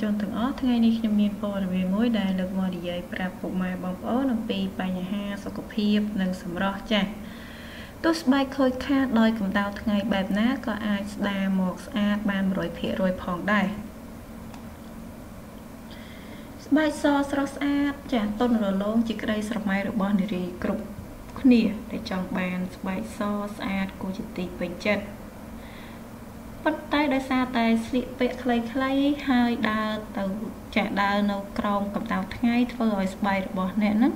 ជនទាំងអស់ថ្ងៃនេះខ្ញុំមានព័ត៌មានមួយដែលលើកមកនិយាយប្រាប់ពុកម៉ែបងប្អូនអំពីបញ្ហាសុខភាពនិងសម្រស់ចាស់ទោះស្បែកខូចខាតដោយកម្ដៅថ្ងៃបែបណាក៏អាចស្ដារមកស្អាតបាន100%ផងដែរស្បែកសស្រស់ស្អាតចាស់តុនរលោងជាក្តីស្រមៃរបស់នារីគ្រប់គ្នាដែលចង់បានស្បែកសស្អាតគួរជាទីពេញចិត្ត ប៉ុន្តែដោយសារតែស្លៀកពាក់ខ្លីៗហើយដើរទៅចាក់ដើរនៅក្រោមកម្ដៅថ្ងៃធ្វើឲ្យស្បែករបស់អ្នកហ្នឹង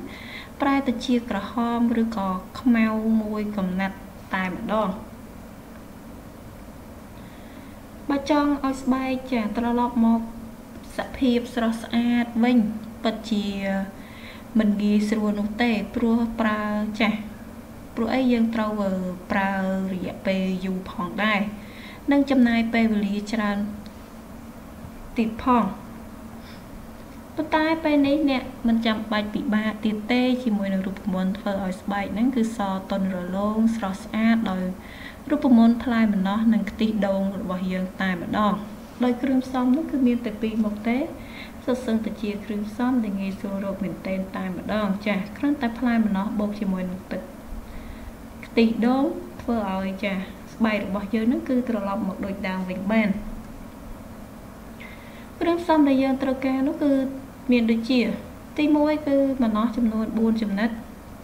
ប្រែទៅជាក្រហមឬក៏ខ្មៅមួយកំណាត់តែម្ដងបើចង់ឲ្យស្បែកចាត្រឡប់មកសភាពស្រស់ស្អាតវិញពិតជាមិនងាយស្រួលនោះទេព្រោះប្រើចាស់ព្រោះអីយើងត្រូវប្រើរយៈពេលយូរផងដែរ និងចំណាយពេលវេលាច្រើនទៀតផងប៉ុន្តែពេលនេះអ្នកមិនចាំបាច់ពិបាកទៀតទេជាមួយនឹងរូបមន្តធ្វើឲ្យស្បែកហ្នឹងគឺសតុនរលោងស្រស់ស្អាតដោយរូបមន្តផ្លែម្នាស់និងខ្ទិះដូងរបស់យើងតែម្ដងដោយគ្រឿងផ្សំនោះគឺមានតែពីរមុខទេសុទ្ធសឹងតែជាគ្រឿងផ្សំដែលងាយស្រួលរកមែនទែនតែម្ដងចាស់គ្រាន់តែផ្លែម្នាស់បូកជាមួយនឹងទឹកខ្ទិះដូងធ្វើឲ្យចាស់ ស្បែករបស់យើងនឹងគឺត្រឡប់មកដូចដើមវិញបានគ្រឿងផ្សំដែលយើងត្រូវការនោះគឺមានដូចជា ទី1គឺម្នាស់ចំនួន4ចំណិត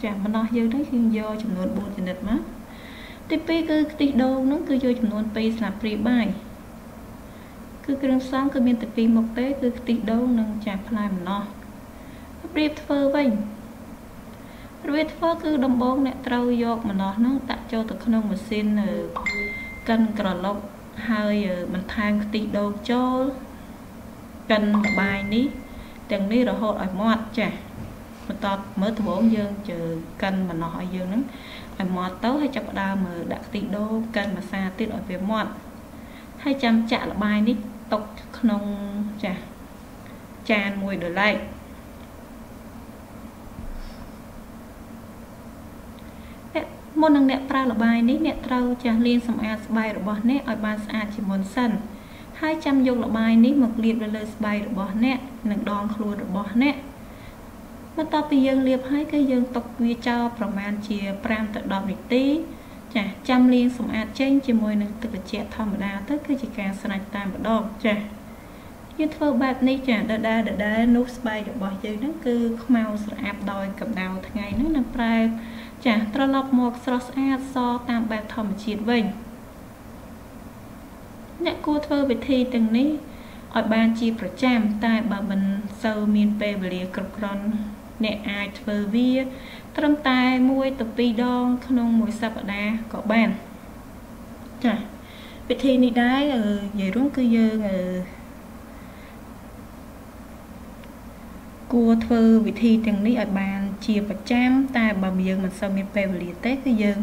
ចាម្នាស់យើងនេះគឺយកចំនួន4ចំណិតមកទី2គឺខ្ទិះដូងនោះគឺយកចំនួន2ស្លាបព្រាបាយគឺគ្រឿងផ្សំគឺមានតែពីរមុខទេគឺខ្ទិះដូងនិងចាស់ផ្លែម្នាស់ប្រៀបធ្វើវិញ របៀបធ្វើគឺដំបូងអ្នកត្រូវយកម្នាស់ហ្នឹងដាក់ចូលទៅក្នុងម៉ាស៊ីនកិនក្រឡុកហើយបន្ថែមខ្ទិះដូងចូលកិនលបាយនេះទាំងនេះរហូតឲ្យមាត់ចាស់បន្ទាប់មើលដំបូងយើងជើកិនម្នាស់ឲ្យយើងហ្នឹងឲ្យមាត់ទៅហើយចាប់ផ្ដើមមើលដាក់ខ្ទិះដូងកិនម្សាទៀតឲ្យវាមាត់ហើយចាំចាក់លបាយនេះຕົកក្នុងចាស់ចានមួយដុល្លារ មុននឹងអ្នកប្រើល្បាយនេះអ្នកត្រូវចាស់លាងសម្អាតស្បែករបស់អ្នកឲ្យបានស្អាតជាមុនសិនហើយចាំយកល្បាយនេះមកលាបនៅលើស្បែករបស់អ្នកនិងដងខ្លួនរបស់អ្នកបន្ទាប់ពីយើងលាបហើយគឺយើងទុកវាចោលប្រមាណជា5ទៅ10នាទីចាចាំលាងសម្អាតចេញជាមួយនឹងទឹកត្រជាក់ធម្មតាទៅគឺជាការស្រាច់តែម្ដងចាយើងធ្វើបែបនេះចាដដែលដដែលនោះស្បែករបស់យើងហ្នឹងគឺខ្មៅស្រអាប់ដោយកម្ដៅថ្ងៃហ្នឹងនឹងប្រែ ចាត្រឡប់មកស្រស់ស្អាតសតាមបែបធម្មជាតិវិញអ្នកគួរធ្វើវិធីទាំងនេះឲ្យបានជាប្រចាំតែបើមិនសូវមានពេលវេលាគ្រប់គ្រាន់អ្នកអាចធ្វើវា ត្រឹមតែ1ទៅ2ដង ក្នុងមួយសប្តាហ៍ក៏បានចាវិធីនេះដែរនិយាយរួមគឺយើងគួរធ្វើវិធីទាំងនេះឲ្យបាន ជាប្រចាំតែបើយើងមិនសូវមានពេលវេលាទេគឺយើង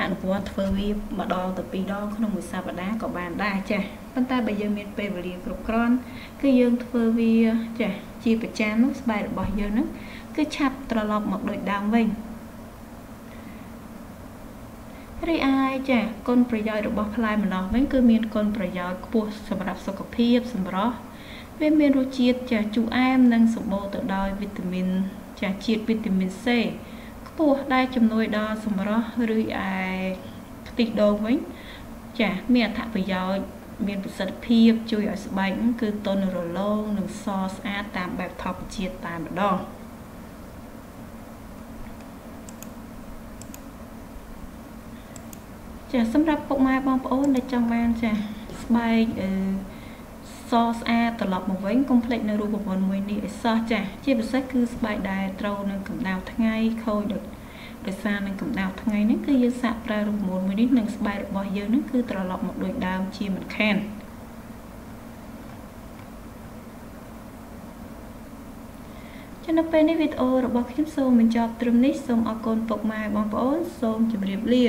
អនុវត្តធ្វើវាម្ដងទៅពីរដងក្នុងមួយសប្តាហ៍ក៏បានដែរចា៎ប៉ុន្តែបើយើងមានពេលវេលាគ្រប់គ្រាន់គឺយើងធ្វើវាចា៎ជាប្រចាំនោះស្បែករបស់យើងហ្នឹងគឺឆាប់ត្រឡប់មកដូចដើមវិញរីឯចាគុណប្រយោជន៍របស់ផ្លែម្នាស់វិញគឺមានគុណប្រយោជន៍ខ្ពស់សម្រាប់សុខភាពសម្រស់វាមានរសជាតិចាជូរអែមនិងសម្បូរទៅដោយវីតាមីន ចាជាតិវីតាមីន C ខ្ពស់ដែលជំនួយដល់សម្រស់ឬឯខ្ទិះដូងវិញចាមានអត្ថប្រយោជន៍មានប្រសិទ្ធភាពជួយឲ្យស្បែកគឺទន់រលោងនិងសស្អាតតាមបែបធម្មជាតិតែម្ដងចាសម្រាប់ពុកម៉ែបងប្អូនដែលចង់បានចាស្បែកអឺ សស្អាតត្រឡប់មកវិញកុំភ្លេចនៅរូបមន្តមួយនេះឲ្យសោះចាស់ជាពិសេសគឺស្បែកដែលត្រូវនឹងកម្ដៅថ្ងៃខូចដោយដោយសារនឹងកម្ដៅថ្ងៃនេះគឺយើងសាកប្រើរូបមន្តមួយនេះនឹងស្បែករបស់យើងនឹងគឺត្រឡប់មកដូចដើមជាមិនខានចឹងនៅពេលនេះវីដេអូរបស់ខ្ញុំសូមបញ្ចប់ត្រឹមនេះសូមអរគុណពុកម៉ែបងប្អូនសូមជម្រាបលា